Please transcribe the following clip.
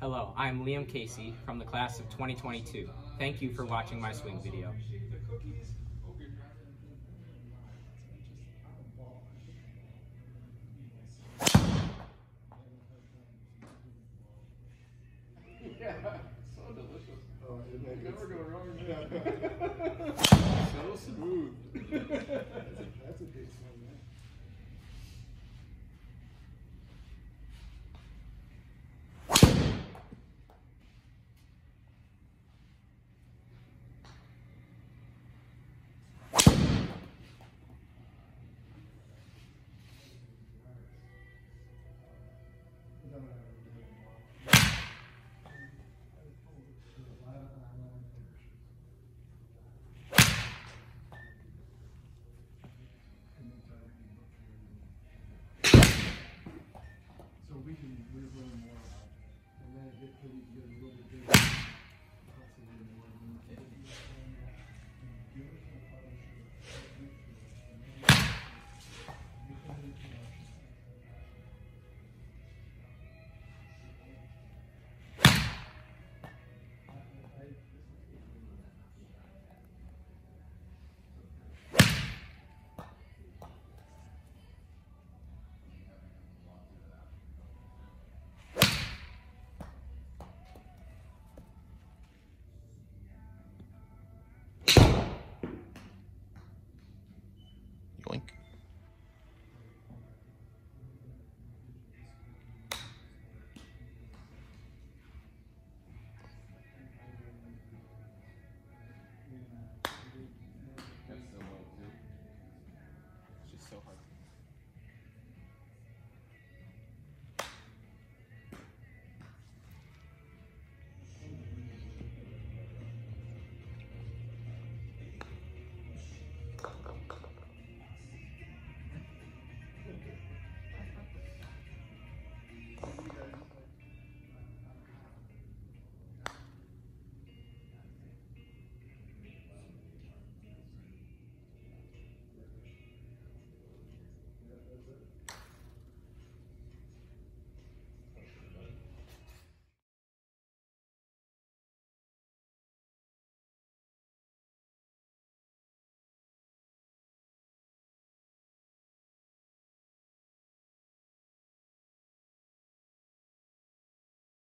Hello, I'm Liam Casey from the class of 2022. Thank you for watching my swing video. Yeah, so delicious. Oh, isn't that Never go wrong. stuff? so smooth. That's a, that's a big swing. so hard.